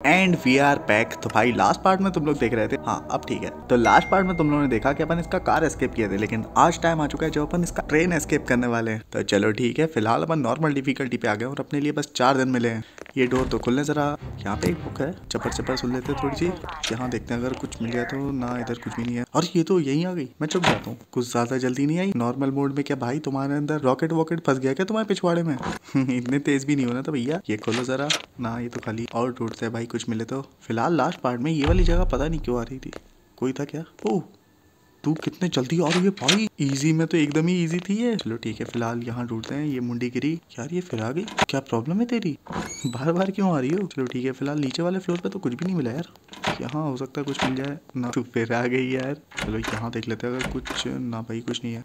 And we are pack तो भाई last part में तुम लोग देख रहे थे? हाँ अब ठीक है। तो लास्ट पार्ट में तुम लोगों ने देखा कि अपन इसका कार एस्केप किए थे, लेकिन आज टाइम आ चुका है जब अपन इसका ट्रेन एस्केप करने वाले हैं। तो चलो ठीक है, फ़िलहाल अपन नॉर्मल डिफिकल्टी पे आ गए और अपने लिए बस चार दिन मिले हैं। ये डोर तो खुलने जरा, यहाँ पे एक बुक है चपर चपर सुन लेते थोड़ी सी। यहाँ देखते हैं, अगर कुछ मिल जाए तो ना इधर कुछ भी नहीं है। और ये तो यही आ गई। मैं चुप जाता हूँ। कुछ ज़्यादा जल्दी नहीं आई। नॉर्मल मोड में क्या भाई, तुम्हारे अंदर रॉकेट वॉकेट फंस गया क्या तुम्हारे पिछवाड़े में? इतने तेज भी नहीं होना तो भैया। ये खोलो जरा। ना, ये तो खाली और टूटते हैं भाई। कुछ मिले तो। फ़िलहाल लास्ट पार्ट में ये वाली जगह पता नहीं क्यों आ रही थी। कोई था क्या? ओह, तू कितने जल्दी आ रही है भाई। इजी में तो एकदम ही इजी थी ये। चलो ठीक है, फ़िलहाल यहाँ ढूंढते हैं। ये मुंडी गिरी। यार, ये फिर आ गई। क्या प्रॉब्लम है तेरी? बार बार क्यों आ रही हो? चलो ठीक है, फ़िलहाल नीचे वाले फ्लोर पे तो कुछ भी नहीं मिला यार। यहाँ हो सकता है कुछ मिल जाए। ना, तू फिर आ गई यार। चलो यहाँ देख लेते हैं अगर कुछ। ना भाई, कुछ नहीं है।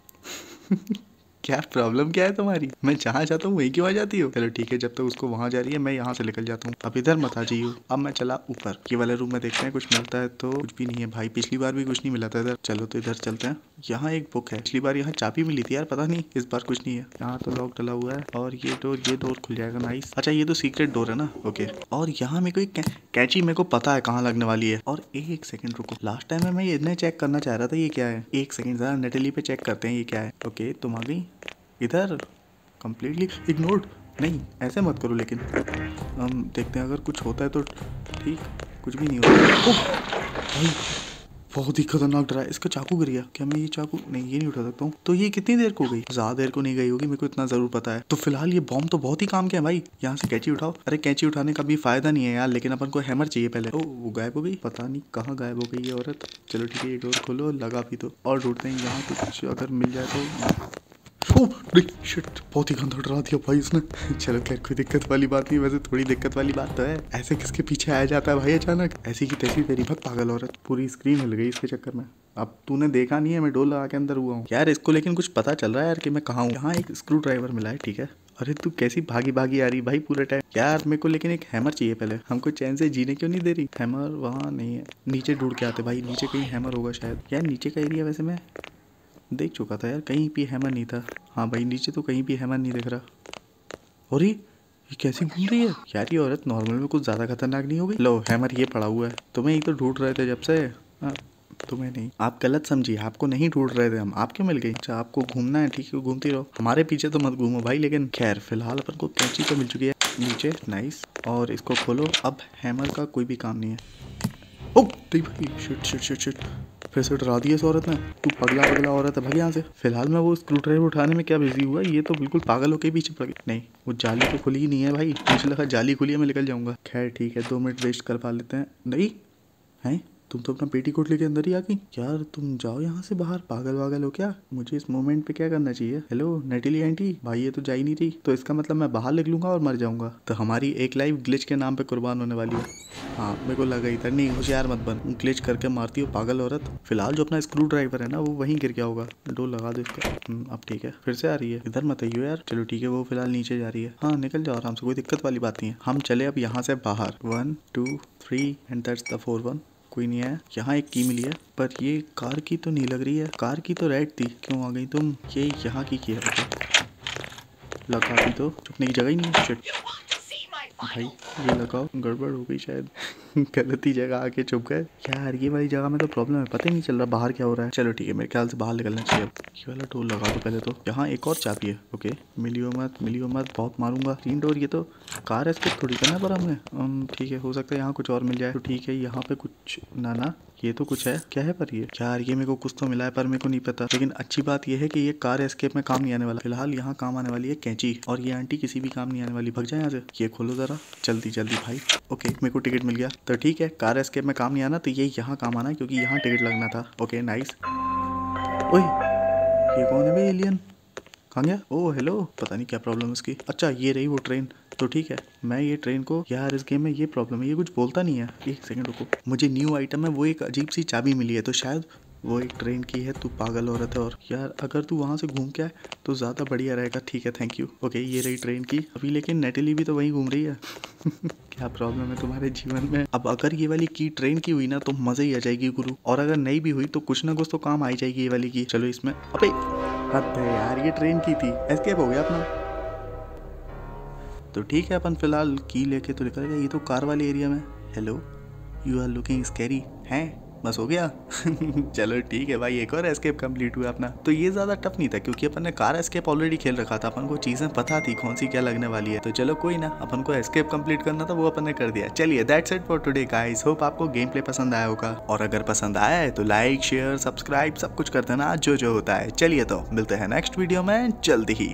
क्या प्रॉब्लम क्या है तुम्हारी? मैं जहाँ जाता हूँ, वहीं क्यों आ जाती हो? चलो ठीक है, जब तक तो उसको वहाँ जा रही है, मैं यहाँ से निकल जाता हूँ। अब इधर मत आ जाइयो। अब मैं चला ऊपर। ये वाले रूम में देखते हैं, कुछ मिलता है तो कुछ भी नहीं है। भाई, पिछली बार भी कुछ नहीं मिला था इधर। चलो तो इधर चलते हैं। यहाँ एक बुक है। पिछली बार यहाँ चाबी मिली थी यार, पता नहीं, इस बार कुछ नहीं है। यहाँ तो लॉक डला हुआ है। और ये डोर ये डोर खुल जाएगा। नाइस अच्छा ये तो सीक्रेट डोर है ना? ओके और यहाँ मेरे को एक कैची मेरे को पता है कहाँ लगने वाली है। और एक सेकंड रुको। लास्ट टाइम में, मैं ये चेक करना चाह रहा था, ये क्या है? एक सेकंड जरा नेटली पे चेक करते हैं, ये क्या है? ओके तुम आ गई इधर कम्प्लीटली इग्नोर्ड नहीं, ऐसे मत करो, लेकिन हम देखते हैं, अगर कुछ होता है तो ठीक, कुछ भी नहीं होता। भाई, बहुत ही खतरनाक डरा इसका चाकू गिर गया। क्या मैं ये चाकू? नहीं, ये नहीं उठा सकता हूँ। तो ये कितनी देर को गई? ज़्यादा देर को नहीं गई होगी, मेरे को इतना ज़रूर पता है। तो फ़िलहाल ये बॉम्ब तो बहुत ही काम के है भाई। यहाँ से कैची उठाओ। अरे, कैची उठाने का भी फ़ायदा नहीं है यार, लेकिन अपन को हैमर चाहिए पहले। ओ वो गायब हो गई? पता नहीं कहाँ गायब हो गई ये औरत। चलो ठीक है ये डोर खोलो, लगा भी तो। और ढूंढते हैं यहाँ कुछ अगर मिल जाए तो। शिट बहुत ही गंदा डरा दिया भाई उसने चलो खैर, कोई दिक्कत वाली बात नहीं, वैसे थोड़ी दिक्कत वाली बात तो है। ऐसे किसके पीछे आया जाता है भाई अचानक? ऐसी की तैसी तेरी बहुत पागल औरत, पूरी स्क्रीन हिल गई इसके चक्कर में। अब तूने देखा नहीं है, मैं डोल लगा के अंदर हुआ हूँ। यार, इसको लेकिन कुछ पता चल रहा है यार कि मैं कहाँ हूँ। यहाँ एक स्क्रू ड्राइवर मिला है, ठीक है? अरे, तू कैसी भागी भागी आ रही भाई पूरे टाइम यार, मेरे को लेकिन एक हैमर चाहिए पहले। हमको चैन से जीने क्यों नहीं दे रही? हैमर वहाँ नहीं है। नीचे ढूंढ के आते भाई, नीचे कहीं हैमर होगा शायद। यार, नीचे का एरिया वैसे मैं देख चुका था यार, कहीं भी हैमर नहीं था। हाँ भाई, नीचे तो कहीं भी हैमर नहीं दिख रहा। और ये कैसी घूम रही है? यार ये औरत नॉर्मल में कुछ ज़्यादा खतरनाक नहीं होगी लो, हैमर ये पड़ा हुआ है। तुम्हें ही तो ढूंढ रहे थे जब से। हाँ तुम्हें नहीं। आप गलत समझिए आपको नहीं ढूंढ रहे थे हम। आपके मिल गई। अच्छा आपको घूमना है, ठीक है, घूमती रहो। हमारे पीछे तो मत घूमो भाई, लेकिन खैर, फ़िलहाल अपन को कैंची तो मिल चुकी है। नीचे नाइस और इसको खोलो। अब हैमर का कोई भी काम नहीं है। ओ भाई शिट शिट शिट शिट फिर से डरा दिया इस औरत ने। तू पगला पगला औरत है भाई यहाँ से। फ़िलहाल मैं वो स्क्रू ड्राइवर उठाने में क्या बिज़ी हुआ? ये तो बिल्कुल पागल होकर पीछे पड़ गया। नहीं, वो जाली तो खुली ही नहीं है भाई। मुझे लगा जाली खुली है, मैं निकल जाऊँगा। खैर, ठीक है, दो मिनट वेस्ट कर पा लेते हैं। नहीं, है? तुम तो अपना पेटी कोट लेके अंदर ही आ गई। यार तुम जाओ यहाँ से बाहर। पागल वागल हो क्या? मुझे इस मोमेंट पे क्या करना चाहिए? हेलो नेटिली आंटी भाई ये तो जा ही नहीं रही। तो इसका मतलब मैं बाहर निकलूँगा और मर जाऊँगा। तो हमारी एक लाइफ ग्लिच के नाम पे कुर्बान होने वाली है। हाँ मेरे को लगा ही था। नहीं होशियार मत बन। ग्लिच करके मारती हो पागल औरत। फ़िलहाल जो अपना स्क्रू ड्राइवर है ना वो वहीं गिर गया होगा। डोर लगा दो इसका। हम्म, अब ठीक है। फिर से आ रही है। इधर मत आइयो यार। चलो ठीक है वो फ़िलहाल नीचे जा रही है। हाँ निकल जाओ आराम से। कोई दिक्कत वाली बात नहीं है। हम चले अब यहाँ से बाहर। One two three and that's the four one कोई नहीं है। यहाँ एक की मिली है, पर ये कार की तो नहीं लग रही है। कार की तो रेड थी। क्यों आ गई तुम? ये यहाँ की की है लगा तो। छुपने की जगह ही नहीं है। भाई, ये लगाओ। गड़बड़ हो गई शायद। गलत ही जगह आके चुप गए। यार, ये वाली जगह में तो प्रॉब्लम है, पता ही नहीं चल रहा बाहर क्या हो रहा है। चलो ठीक है, मेरे ख्याल से बाहर निकलना चाहिए ये वाला टोल लगा दो पहले तो। यहाँ एक और चाबी है ओके मिलियो मत मिलियो मत, बहुत मारूँगा। तीन डोर ये तो कार है थोड़ी करना पर हमने। ठीक है, हो सकता है यहाँ कुछ और मिल जाए। तो ठीक है, यहाँ पे कुछ, ना ना, ये तो कुछ है। क्या है पर ये? यार, ये मेरे को कुछ तो मिला है पर मेरे को नहीं पता। लेकिन अच्छी बात ये है कि ये कार एस्केप में काम नहीं आने वाला। फ़िलहाल यहाँ काम आने वाली है कैंची। और ये आंटी किसी भी काम नहीं आने वाली। भग जाए यहाँ से। ये खोलो जरा। जल्दी जल्दी भाई। ओके मेरे को टिकट मिल गया। तो ठीक है कार एस्केप में काम नहीं आना तो ये यहाँ काम आना, क्योंकि यहाँ टिकट लगना था। ओके नाइस ओए, ये कौन है भाई एलियन कहाँ गया? ओह हेलो पता नहीं क्या प्रॉब्लम है उसकी। अच्छा ये रही वो ट्रेन तो ठीक है, मैं ये ट्रेन को यार इस गेम में ये प्रॉब्लम है, ये कुछ बोलता नहीं है। एक सेकंड रुको। मुझे न्यू आइटम है वो एक अजीब सी चाबी मिली है तो शायद वो एक ट्रेन की है, तू पागल हो रहा था और यार, अगर तू वहाँ से घूम के आए तो ज़्यादा बढ़िया रहेगा। ठीक है थैंक यू ओके ये रही ट्रेन की। अभी लेकिन नेटली भी तो वहीं घूम रही है। क्या प्रॉब्लम है तुम्हारे जीवन में? अब अगर ये वाली की ट्रेन की हुई ना तो मज़ा ही आ जाएगी गुरु। और अगर नहीं भी हुई तो कुछ ना कुछ तो काम आई जाएगी ये वाली की चलो इसमें, अबे! हद यार, ये ट्रेन की थी। एस्केप हो गया अपना। तो ठीक है अपन, फ़िलहाल की लेके तो निकल गए। ये तो कार वाले एरिया में। Hello you are looking scary हैं? बस हो गया। चलो ठीक है भाई, एक और एस्केप कंप्लीट हुआ अपना। तो ये ज़्यादा टफ नहीं था, क्योंकि अपन ने कार एस्केप ऑलरेडी खेल रखा था। अपन को चीज़ें पता थी कौन सी क्या लगने वाली है। तो चलो कोई ना, अपन को एस्केप कंप्लीट करना था, वो अपन ने कर दिया। चलिए that's it for today guys hope आपको गेम प्ले पसंद आया होगा। और अगर पसंद आया है तो लाइक शेयर सब्सक्राइब सब कुछ कर देना, जो जो होता है। चलिए तो मिलते हैं नेक्स्ट वीडियो में, जल्दी ही।